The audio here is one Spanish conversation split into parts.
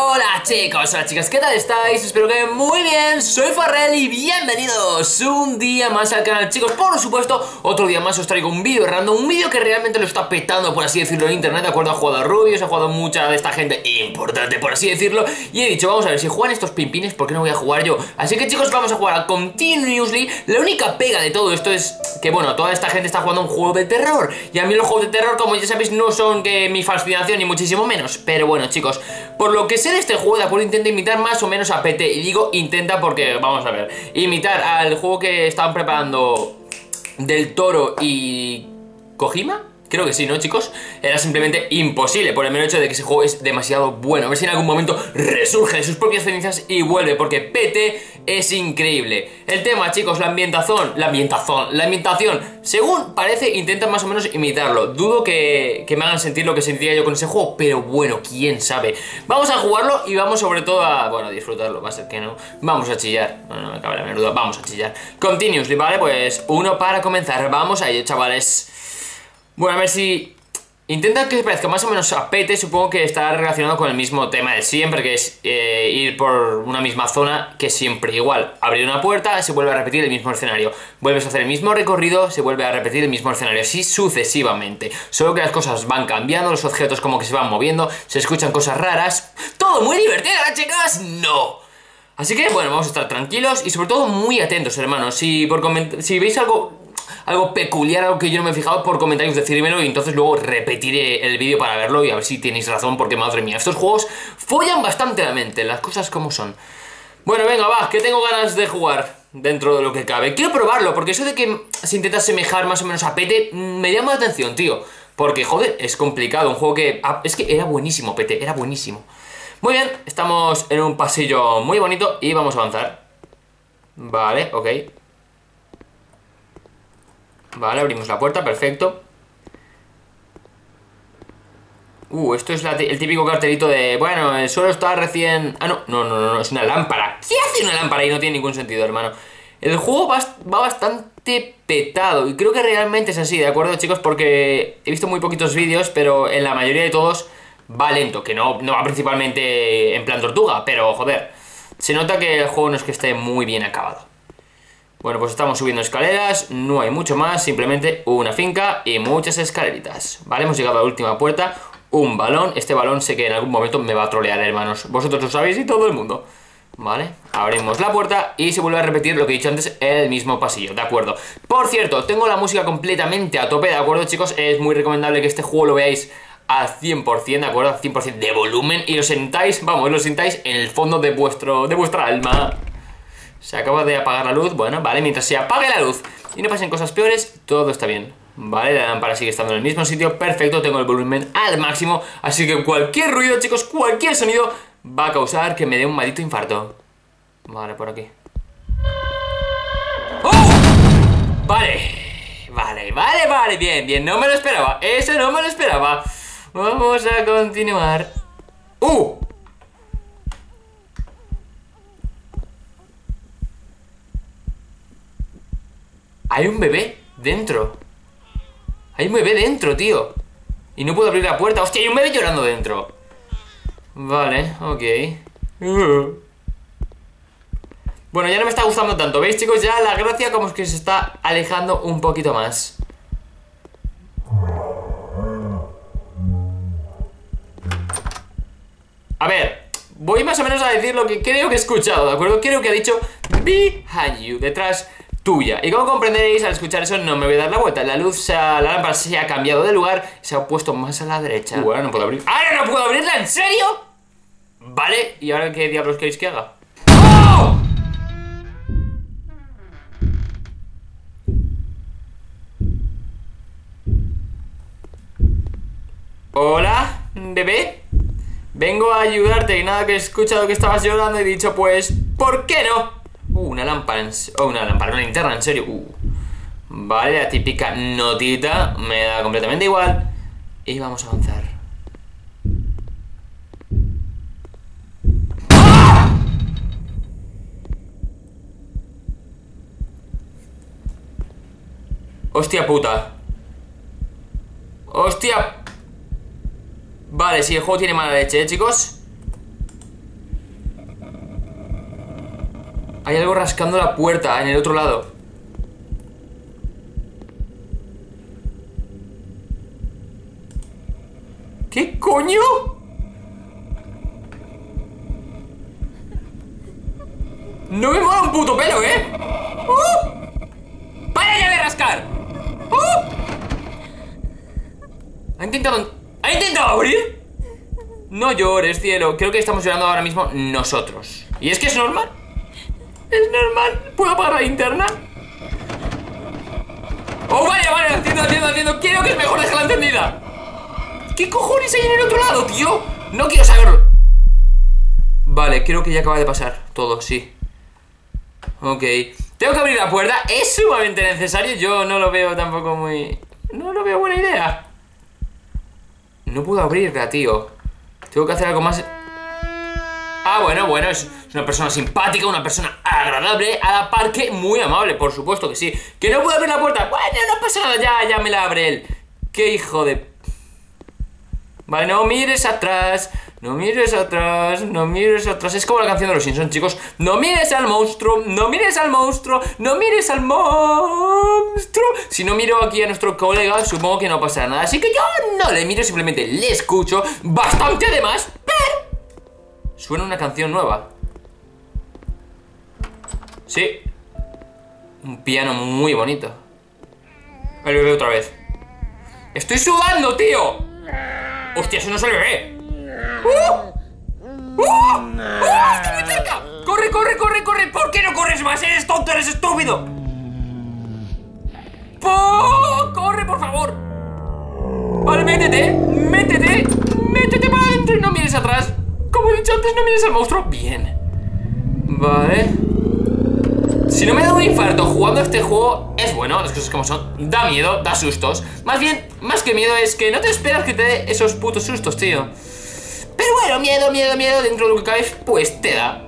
Hola chicos, hola chicas, ¿qué tal estáis? Espero que muy bien, soy Farrell y bienvenidos un día más al canal Chicos, por supuesto, otro día más os traigo un vídeo random Un vídeo que realmente lo está petando, por así decirlo, en internet De acuerdo, ha jugado a Rubius, ha jugado mucha de esta gente importante, por así decirlo Y he dicho, vamos a ver, si juegan estos pimpines, ¿por qué no voy a jugar yo? Así que chicos, vamos a jugar a Continuously La única pega de todo esto es que, bueno, toda esta gente está jugando un juego de terror Y a mí los juegos de terror, como ya sabéis, no son que mi fascinación, ni muchísimo menos Pero bueno, chicos, por lo que este juego de Apple intenta imitar más o menos a PT Y digo intenta porque, vamos a ver Imitar al juego que estaban preparando Del Toro y... ¿Kojima? Creo que sí, ¿no, chicos? Era simplemente imposible por el mero hecho de que ese juego es demasiado bueno. A ver si en algún momento resurge de sus propias cenizas y vuelve, porque PT es increíble. El tema, chicos, la ambientación, la ambientación, la ambientación, según parece, intentan más o menos imitarlo. Dudo que, que me hagan sentir lo que sentiría yo con ese juego, pero bueno, quién sabe. Vamos a jugarlo y vamos sobre todo a, bueno, a disfrutarlo, va a ser que no. Vamos a chillar, no, no me cabe la menor vamos a chillar. Continuously, ¿vale? Pues uno para comenzar, vamos a ello, chavales. Bueno, a ver si... Intenta que se parezca más o menos a Pete, supongo que está relacionado con el mismo tema de siempre, que es eh, ir por una misma zona que siempre igual. Abrir una puerta, se vuelve a repetir el mismo escenario. Vuelves a hacer el mismo recorrido, se vuelve a repetir el mismo escenario, así sucesivamente. Solo que las cosas van cambiando, los objetos como que se van moviendo, se escuchan cosas raras. ¡Todo muy divertido, chicas! ¡No! Así que, bueno, vamos a estar tranquilos y sobre todo muy atentos, hermanos. Si, por si veis algo algo peculiar, algo que yo no me he fijado, por comentarios decírmelo y entonces luego repetiré el vídeo para verlo y a ver si tenéis razón, porque madre mía, estos juegos follan bastante la mente, las cosas como son. Bueno, venga, va, que tengo ganas de jugar dentro de lo que cabe. Quiero probarlo, porque eso de que se intenta asemejar más o menos a Pete me llama la atención, tío. Porque, joder, es complicado, un juego que... Ah, es que era buenísimo, Pete, era buenísimo. Muy bien, estamos en un pasillo muy bonito y vamos a avanzar. Vale, ok. Vale, abrimos la puerta, perfecto Uh, esto es el típico cartelito de... Bueno, el suelo está recién... Ah, no, no, no, no, es una lámpara ¿Qué hace una lámpara? Y no tiene ningún sentido, hermano El juego va, bastante petado Y creo que realmente es así, ¿de acuerdo, chicos? Porque he visto muy poquitos vídeos Pero en la mayoría de todos va lento Que no, no va principalmente en plan tortuga Pero, joder Se nota que el juego no es que esté muy bien acabado bueno, pues estamos subiendo escaleras, no hay mucho más, simplemente una finca y muchas escaleritas. Vale, hemos llegado a la última puerta, un balón. Este balón sé que en algún momento me va a trolear, hermanos. Vosotros lo sabéis y todo el mundo. Vale, abrimos la puerta y se vuelve a repetir lo que he dicho antes, el mismo pasillo, ¿de acuerdo? Por cierto, tengo la música completamente a tope, ¿de acuerdo, chicos? Es muy recomendable que este juego lo veáis al 100%, ¿de acuerdo? Al 100% de volumen y lo sentáis, vamos, lo sentáis en el fondo de, vuestro, de vuestra alma. Se acaba de apagar la luz, bueno, vale, mientras se apague la luz y no pasen cosas peores, todo está bien. Vale, la lámpara sigue estando en el mismo sitio, perfecto, tengo el volumen al máximo, así que cualquier ruido, chicos, cualquier sonido va a causar que me dé un maldito infarto. Vale, por aquí. ¡Oh! Vale, vale, vale, vale, bien, bien, no me lo esperaba, eso no me lo esperaba. Vamos a continuar. ¡Uh! Hay un bebé dentro. Hay un bebé dentro, tío. Y no puedo abrir la puerta. ¡Hostia, hay un bebé llorando dentro! Vale, ok. Bueno, ya no me está gustando tanto. ¿Veis, chicos? Ya la gracia como es que se está alejando un poquito más. A ver, voy más o menos a decir lo que creo que he escuchado, ¿de acuerdo? Creo que ha dicho Behind you, detrás tuya. Y como comprenderéis, al escuchar eso no me voy a dar la vuelta. La luz, la lámpara se ha cambiado de lugar, se ha puesto más a la derecha. Bueno, no puedo abrir. ¡Ahora no puedo abrirla! ¿En serio? Vale, ¿y ahora qué diablos queréis que haga? ¡Oh! Hola, bebé. Vengo a ayudarte y nada que he escuchado que estabas llorando y he dicho pues, ¿por qué no? Uh, una lámpara, en... oh, una lámpara, una linterna, en serio. Uh. Vale, la típica notita me da completamente igual. Y vamos a avanzar. ¡Ah! Hostia puta. Hostia. Vale, si el juego tiene mala leche, ¿eh, chicos? Hay algo rascando la puerta en el otro lado. ¿Qué coño? No me mola un puto pelo, ¿eh? ¡Uh! ¡Para ya de rascar! ¡Uh! ¿Ha intentado... ¿Ha intentado abrir? No llores, cielo. Creo que estamos llorando ahora mismo nosotros. ¿Y es que es normal? ¿Es normal? ¿Puedo apagar la linterna? ¡Oh, vaya, vale! Haciendo, haciendo, haciendo. Quiero que es mejor dejarla encendida. ¿Qué cojones hay en el otro lado, tío? No quiero saberlo. Vale, creo que ya acaba de pasar todo, sí. Ok. Tengo que abrir la puerta. Es sumamente necesario. Yo no lo veo tampoco muy... No lo veo buena idea. No puedo abrirla, tío. Tengo que hacer algo más... Ah, bueno, bueno, es una persona simpática, una persona agradable, a la par que muy amable, por supuesto que sí. ¿Que no puedo abrir la puerta? Bueno, no pasa nada, ya, ya me la abre él. Qué hijo de... Vale, no mires atrás, no mires atrás, no mires atrás. Es como la canción de los Simpsons, chicos. No mires al monstruo, no mires al monstruo, no mires al monstruo. Si no miro aquí a nuestro colega, supongo que no pasará nada. Así que yo no le miro, simplemente le escucho. Bastante además, pero... Suena una canción nueva. Sí. Un piano muy bonito. El bebé otra vez. ¡Estoy sudando, tío! ¡Hostia, eso no es el bebé! ¡Uh! ¡Uh! ¡Uh! ¡Está muy cerca! ¡Corre, corre, corre, corre! ¿Por qué no corres más? ¡Eres tonto, eres estúpido! ¡Corre, por favor! Vale, métete, métete, métete para adentro y no mires atrás. Como he dicho antes, no mires al monstruo. Bien. Vale. Si no me da un infarto jugando este juego, es bueno, las cosas como son. Da miedo, da sustos. Más bien, más que miedo, es que no te esperas que te dé esos putos sustos, tío. Pero bueno, miedo, miedo, miedo, dentro de lo que cabe, pues te da.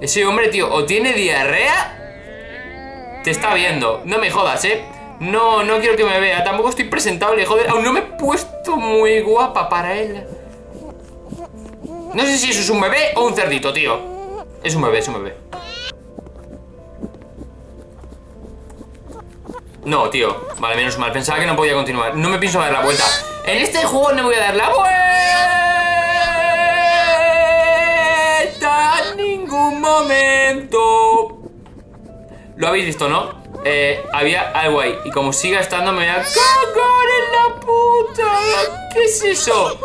Ese hombre, tío, o tiene diarrea. Te está viendo. No me jodas, ¿eh? No, no quiero que me vea. Tampoco estoy presentable, joder. Aún no me he puesto muy guapa para él. No sé si eso es un bebé o un cerdito, tío. Es un bebé, es un bebé. No, tío. Vale, menos mal. Pensaba que no podía continuar. No me pienso dar la vuelta. En este juego no voy a dar la vuelta en ningún momento. Lo habéis visto, ¿no? Eh, había algo ahí. Y como siga estando me voy a cagar en la puta. ¿Qué es eso?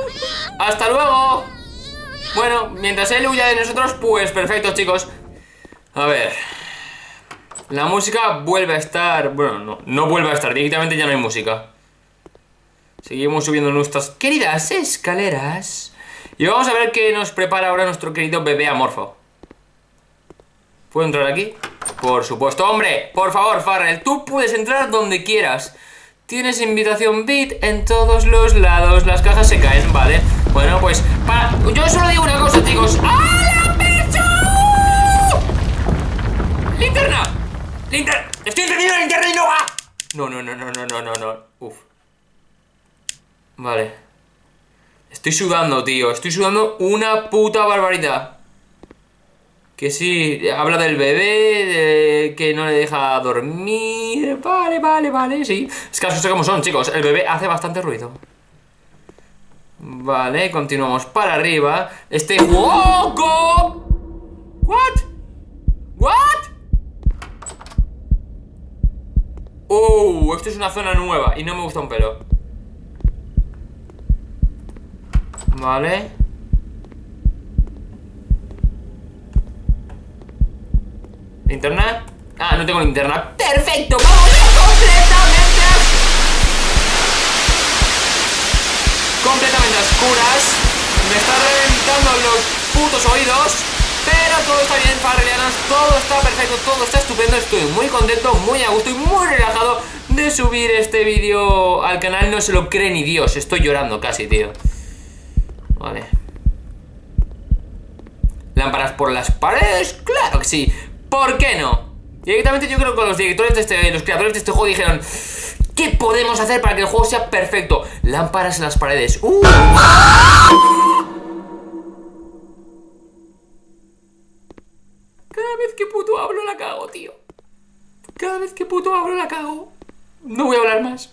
¡Hasta luego! Bueno, mientras él huya de nosotros Pues perfecto chicos. A ver. La música vuelve a estar Bueno, no, no vuelve a estar. Directamente ya no hay música. Seguimos subiendo nuestras queridas escaleras. Y vamos a ver qué nos prepara ahora nuestro querido bebé amorfo. ¿Puedo entrar aquí? Por supuesto, hombre, por favor, Farrell, tú puedes entrar donde quieras. Tienes invitación beat en todos los lados. Las cajas se caen, ¿vale? Bueno, pues, para... Yo solo digo una cosa, chicos. ¡A la pecho! ¡Linterna! ¡Linterna! ¡Estoy encendiendo la linterna! No, no, no, no, no, no, no, no. Uf. Vale. Estoy sudando, tío. Estoy sudando una puta barbaridad. Que sí, habla del bebé, de que no le deja dormir. Vale, vale, vale, sí. Es que sé cómo son, chicos. El bebé hace bastante ruido. Vale, continuamos para arriba. Este juego. ¿What? ¿What? Oh, esto es una zona nueva y no me gusta un pelo. Vale. ¿Linterna? Ah, no tengo linterna. ¡Perfecto! ¡Vamos completamente. Completamente a oscuras. Me está reventando los putos oídos. Pero todo está bien, farrelianos Todo está perfecto, todo está estupendo. Estoy muy contento, muy a gusto y muy relajado De subir este vídeo al canal. No se lo cree ni Dios. Estoy llorando casi, tío. Vale. Lámparas por las paredes, claro que sí ¿Por qué no? Directamente yo creo que los directores de este, los creadores de este juego dijeron ¿Qué podemos hacer para que el juego sea perfecto? Lámparas en las paredes. ¡Uh! Cada vez que puto hablo la cago, tío. Cada vez que puto hablo la cago. No voy a hablar más.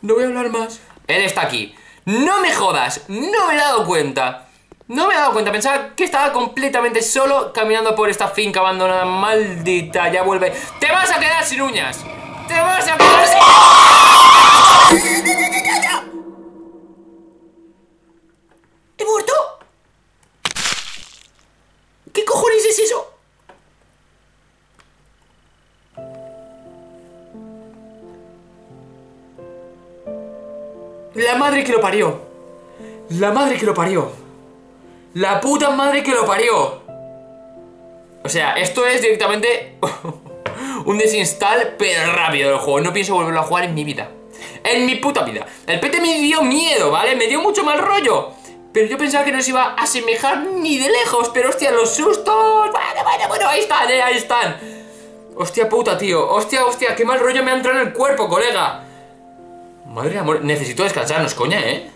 No voy a hablar más. Él está aquí. No me jodas. No me he dado cuenta. No me he dado cuenta. Pensaba que estaba completamente solo caminando por esta finca abandonada. Maldita. Ya vuelve. Te vas a quedar sin uñas. Te vas a quedar sin... ¿He muerto? ¿Qué cojones es eso? La madre que lo parió. La madre que lo parió. La puta madre que lo parió. O sea, esto es directamente un desinstall pero rápido del juego. No pienso volverlo a jugar en mi vida. En mi puta vida. El PT me dio miedo, ¿vale? Me dio mucho mal rollo. Pero yo pensaba que no se iba a asemejar ni de lejos. Pero hostia, los sustos. Bueno, bueno, bueno, ahí están, eh, ahí están. Hostia puta, tío. Hostia, hostia, qué mal rollo me ha entrado en el cuerpo, colega. Madre de amor, necesito descansarnos, coña, ¿eh?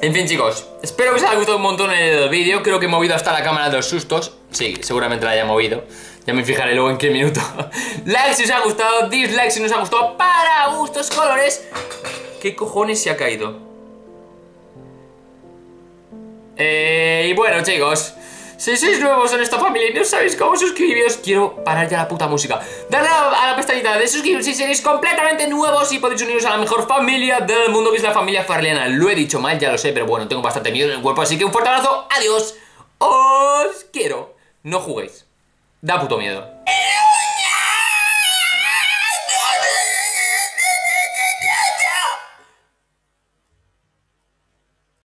En fin, chicos, espero que os haya gustado un montón el vídeo. Creo que he movido hasta la cámara de los sustos. Sí, seguramente la haya movido. Ya me fijaré luego en qué minuto. like si os ha gustado, dislike si no os ha gustado. Para gustos, colores. ¿Qué cojones se ha caído? Eh, y bueno, chicos. Si sois nuevos en esta familia y no sabéis cómo suscribiros, quiero parar ya la puta música. Darle a la pestañita de suscribirse si seréis completamente nuevos y podéis uniros a la mejor familia del mundo, que es la familia farliana. Lo he dicho mal, ya lo sé, pero bueno, tengo bastante miedo en el cuerpo, así que un fuerte abrazo. Adiós. Os quiero. No juguéis. Da puto miedo.